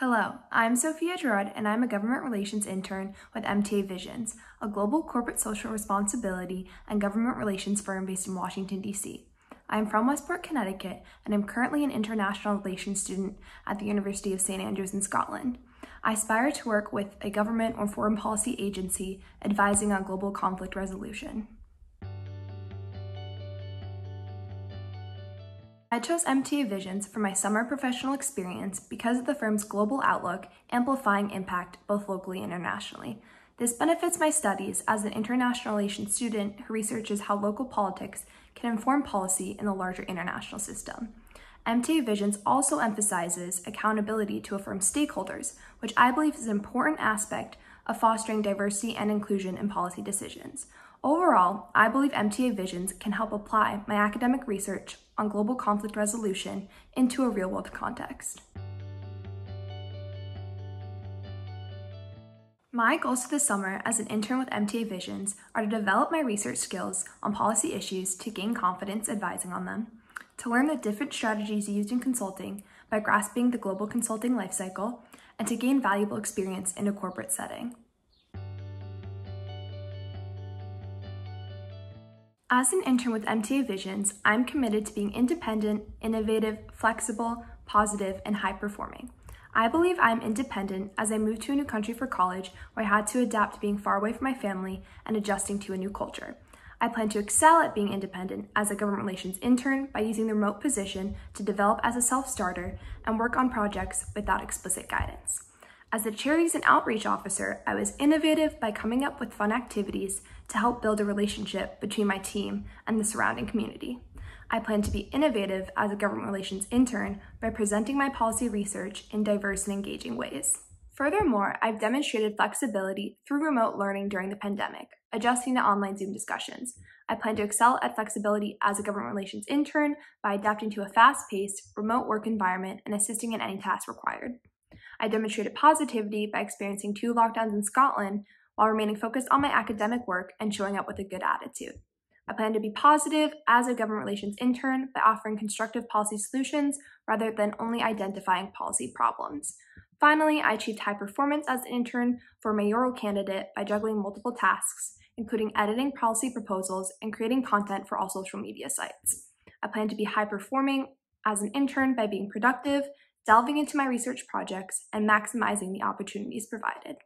Hello, I'm Sophia Gerard, and I'm a government relations intern with MTA Visions, a global corporate social responsibility and government relations firm based in Washington, D.C. I'm from Westport, Connecticut, and I'm currently an international relations student at the University of St. Andrews in Scotland. I aspire to work with a government or foreign policy agency advising on global conflict resolution. I chose MTA Visions for my summer professional experience because of the firm's global outlook, amplifying impact both locally and internationally. This benefits my studies as an international relations student who researches how local politics can inform policy in the larger international system. MTA Visions also emphasizes accountability to a firm's stakeholders, which I believe is an important aspect of fostering diversity and inclusion in policy decisions. Overall, I believe MTA Visions can help apply my academic research on global conflict resolution into a real world context. My goals for the summer as an intern with MTA Visions are to develop my research skills on policy issues to gain confidence advising on them, to learn the different strategies used in consulting by grasping the global consulting lifecycle, and to gain valuable experience in a corporate setting. As an intern with MTA Visions, I'm committed to being independent, innovative, flexible, positive, and high performing. I believe I'm independent as I moved to a new country for college where I had to adapt to being far away from my family and adjusting to a new culture. I plan to excel at being independent as a government relations intern by using the remote position to develop as a self starter and work on projects without explicit guidance. As a charities and outreach officer, I was innovative by coming up with fun activities to help build a relationship between my team and the surrounding community. I plan to be innovative as a government relations intern by presenting my policy research in diverse and engaging ways. Furthermore, I've demonstrated flexibility through remote learning during the pandemic, adjusting to online Zoom discussions. I plan to excel at flexibility as a government relations intern by adapting to a fast paced, remote work environment and assisting in any task required. I demonstrated positivity by experiencing two lockdowns in Scotland while remaining focused on my academic work and showing up with a good attitude. I plan to be positive as a government relations intern by offering constructive policy solutions rather than only identifying policy problems. Finally, I achieved high performance as an intern for a mayoral candidate by juggling multiple tasks, including editing policy proposals and creating content for all social media sites. I plan to be high performing as an intern by being productive, delving into my research projects, and maximizing the opportunities provided.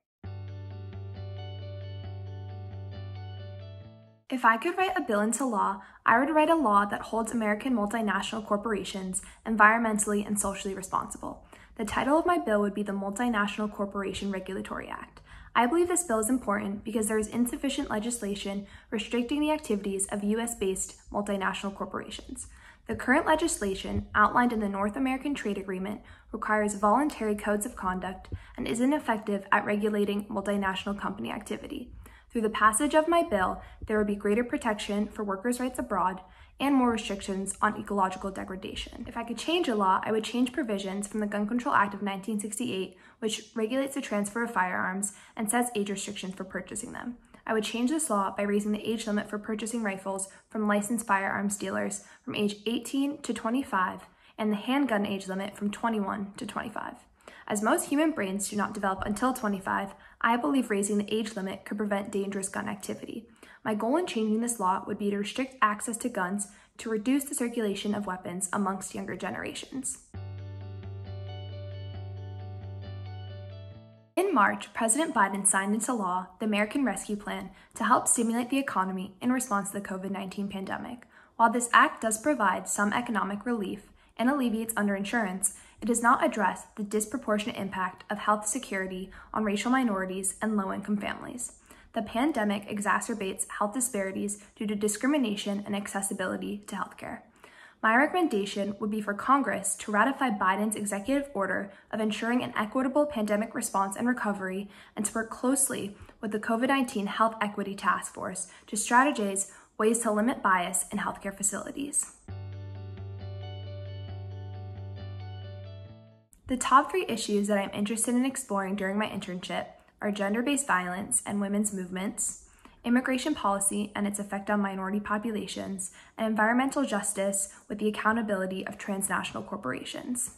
If I could write a bill into law, I would write a law that holds American multinational corporations environmentally and socially responsible. The title of my bill would be the Multinational Corporation Regulatory Act. I believe this bill is important because there is insufficient legislation restricting the activities of US based multinational corporations. The current legislation, outlined in the North American Trade Agreement, requires voluntary codes of conduct and is ineffective at regulating multinational company activity. Through the passage of my bill, there would be greater protection for workers' rights abroad and more restrictions on ecological degradation. If I could change a law, I would change provisions from the Gun Control Act of 1968, which regulates the transfer of firearms and sets age restrictions for purchasing them. I would change this law by raising the age limit for purchasing rifles from licensed firearms dealers from age 18 to 25 and the handgun age limit from 21 to 25. As most human brains do not develop until 25, I believe raising the age limit could prevent dangerous gun activity. My goal in changing this law would be to restrict access to guns to reduce the circulation of weapons amongst younger generations. In March, President Biden signed into law the American Rescue Plan to help stimulate the economy in response to the COVID 19 pandemic. While this act does provide some economic relief and alleviates underinsurance, it does not address the disproportionate impact of health security on racial minorities and low income families. The pandemic exacerbates health disparities due to discrimination and accessibility to healthcare. My recommendation would be for Congress to ratify Biden's executive order of ensuring an equitable pandemic response and recovery and to work closely with the COVID 19 Health Equity Task Force to strategize ways to limit bias in healthcare facilities. The top three issues that I'm interested in exploring during my internship are gender based violence and women's movements, immigration policy and its effect on minority populations, and environmental justice with the accountability of transnational corporations.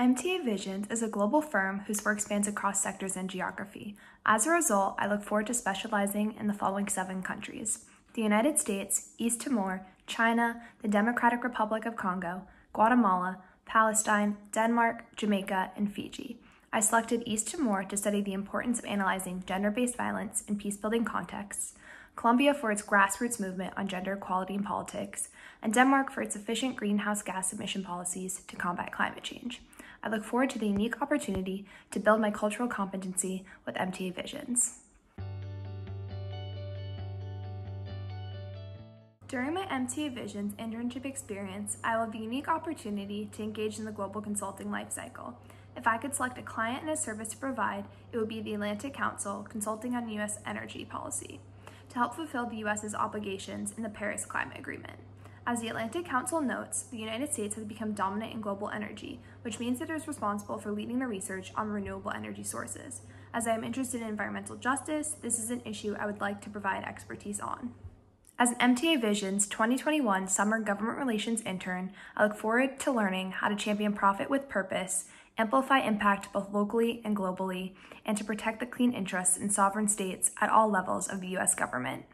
MTA Visions is a global firm whose work spans across sectors and geography. As a result, I look forward to specializing in the following seven countries the United States, East Timor, China, the Democratic Republic of Congo, Guatemala, Palestine, Denmark, Jamaica, and Fiji. I selected East Timor to study the importance of analyzing gender based violence in peacebuilding contexts, Colombia for its grassroots movement on gender equality in politics, and Denmark for its efficient greenhouse gas emission policies to combat climate change. I look forward to the unique opportunity to build my cultural competency with MTA Visions. During my MTA Visions internship experience, I will have the unique opportunity to engage in the global consulting lifecycle. If I could select a client and a service to provide, it would be the Atlantic Council consulting on U.S. energy policy to help fulfill the U.S.'s obligations in the Paris Climate Agreement. As the Atlantic Council notes, the United States has become dominant in global energy, which means that it is responsible for leading the research on renewable energy sources. As I am interested in environmental justice, this is an issue I would like to provide expertise on. As an MTA Visions 2021 Summer Government Relations intern, I look forward to learning how to champion profit with purpose amplify impact both locally and globally, and to protect the clean interests in sovereign states at all levels of the U.S. government.